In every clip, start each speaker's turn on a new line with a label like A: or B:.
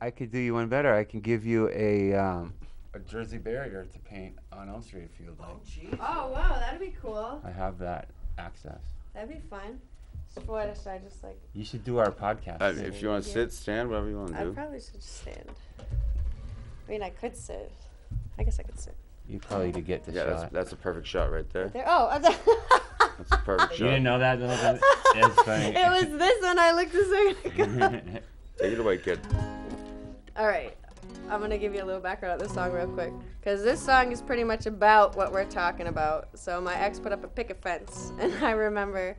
A: I could do you one better. I can give you a um, a Jersey barrier to paint on Elm Street if you'd like.
B: Oh wow, that'd be cool.
A: I have that access.
B: That'd be fun. So what should I just like?
A: You should do our podcast.
C: Uh, if you want to sit, stand, whatever you want to do.
B: I probably should just stand. I mean, I could sit. I guess I could sit.
A: you probably could get the
C: Yeah, that's
A: shot.
C: that's a perfect shot right there.
B: There. Oh,
C: That's a perfect shot.
A: you didn't know that? though? That- That's funny.
B: it was this one I looked a second ago.
C: Take it away, kid.
B: All right. I'm to give you a little background on this song real quick. Because this song is pretty much about what we're talking about. So, my ex put up a picket fence. And I remember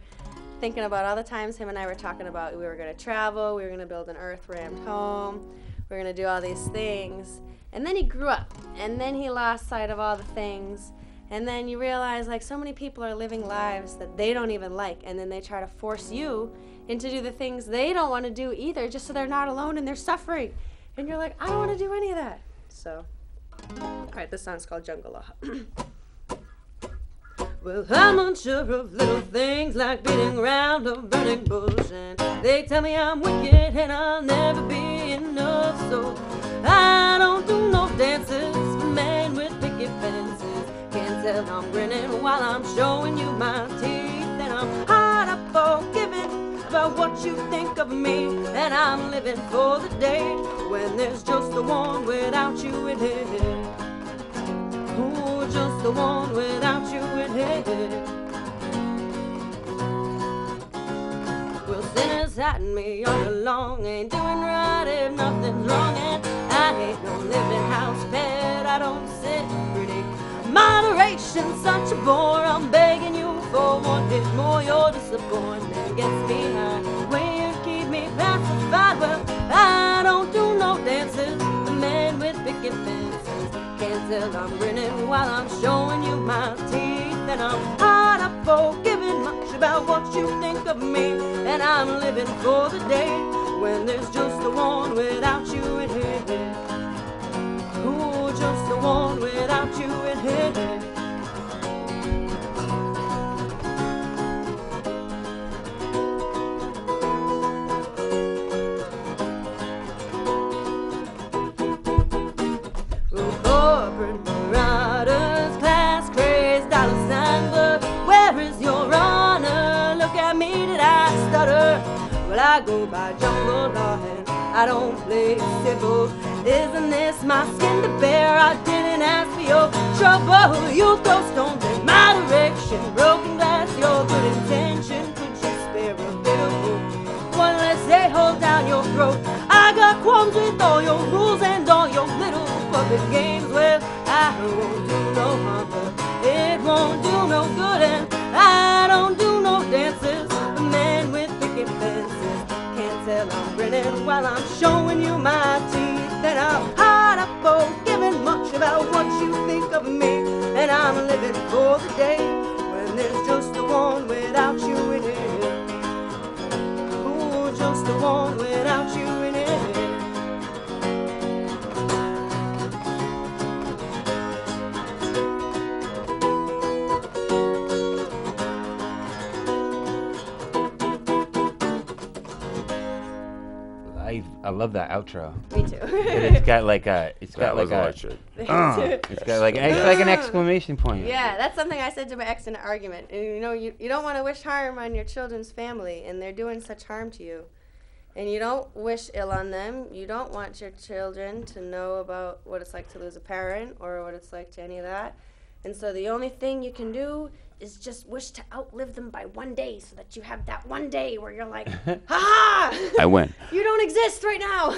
B: thinking about all the times him and I were talking about we were to travel, we were to build an earth rammed home, we were to do all these things. And then he grew up. And then he lost sight of all the things. And then you realize, like, so many people are living lives that they don't even like. And then they try to force you into do the things they don't want to do either, just so they're not alone in their suffering. And you're like, I don't want to do any of that. So, all right, this song's called Jungle well, I'm unsure of little things like beating around a burning bush. And they tell me I'm wicked and I'll never be enough. So, I don't do no dances for men with picket fences. Can't tell I'm grinning while I'm showing you my teeth. And I'm hard up forgiving about what you think of me. And I'm living for the day when there's just the one without you in it. Oh, just the one without you in it. Well, sinners hiding me all along. Ain't doing right if nothing's wrong. And I ain't no living house pet. I don't sit pretty. Moderation's such a bore. I'm begging you for one hit more. Your disappointment gets me I'm grinning while I'm showing you my teeth. And I'm hard up forgiving much about what you think of me. And I'm living for the day when there's just the one without you in it. Oh, just the one without you in it. Corporate marauders, class crazed, dollar sign but Where is your honor? Look at me, did I stutter? Well, I go by jungle law and I don't play civil. Isn't this my skin to bear? I didn't ask for your trouble. You throw stones in my direction. Broken glass, your good intention. Could you spare a bit of hope? One less say, hold down your throat. I got qualms with all your rules and little games. Well, I won't do no harm, but it won't do no good. And I don't do no dances. The man with picket fences can't tell I'm grinning while I'm showing you my teeth. And I'm hard up for giving much about what you think of me. And I'm living for the day when there's just
A: I I love that outro.
B: Me too.
A: It's got like a it's
C: That
A: got like
C: was
A: a
C: electric.
A: uh, it's got like it's like an exclamation point.
B: Yeah, that's something I said to my ex in an argument. And you know, you, you don't want to wish harm on your children's family, and they're doing such harm to you. And you don't wish ill on them. You don't want your children to know about what it's like to lose a parent or what it's like to any of that. And so the only thing you can do is just wish to outlive them by one day so that you have that one day where you're like, ha
C: I win.
B: You don't exist right now.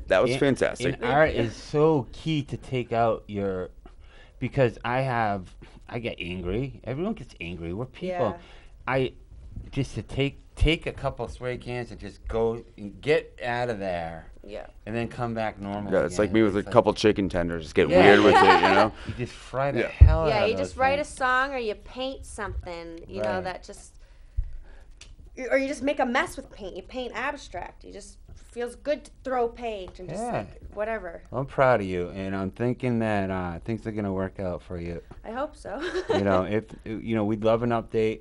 C: That was
A: In-
C: fantastic.
A: And art is so key to take out your because I have I get angry. Everyone gets angry. We're people.
B: Yeah.
A: I just to take take a couple spray cans and just go and get out of there
B: yeah.
A: and then come back normal.
C: Yeah, it's like me with a couple chicken tenders. Just get
A: Yeah.
C: weird with it, you know?
A: You just fry the
C: Yeah.
A: hell out
B: Yeah,
A: of
B: you
A: those
B: just write a song or you paint something, you know, that just or you just make a mess with paint. You paint abstract. You just feels good to throw paint and just
A: Yeah.
B: like whatever.
A: I'm proud of you, and I'm thinking that uh, things are gonna work out for you.
B: I hope so.
A: you know, if you know, we'd love an update.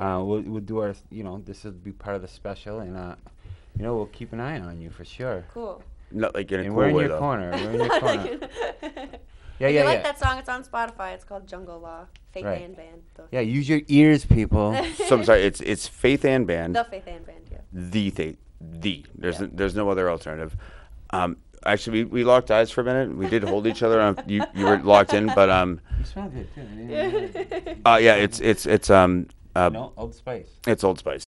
A: Uh, we'll, we'll do our, you know, this will be part of the special, and uh, you know, we'll keep an eye on you for sure.
B: cool.
C: not like in a
A: And
C: cool
A: we're in
C: way
A: your
C: though.
A: corner. We're in your corner. Yeah,
B: if
A: yeah,
B: you like that song, it's on Spotify. It's called Jungle Law. Faith
A: Right.
B: and Band. The,
A: Yeah, use your ears, people.
C: So I'm sorry. It's it's Faith Ann Band.
B: the Faith Ann Band, yeah.
C: the th- the there's
B: Yeah.
C: n- there's no other alternative. Um, actually, we, we locked eyes for a minute. We did hold each other. Um, you you were locked in, but um,
A: you smell good too.
C: uh, yeah, it's it's it's um uh,
A: no, Old Spice.
C: it's Old Spice.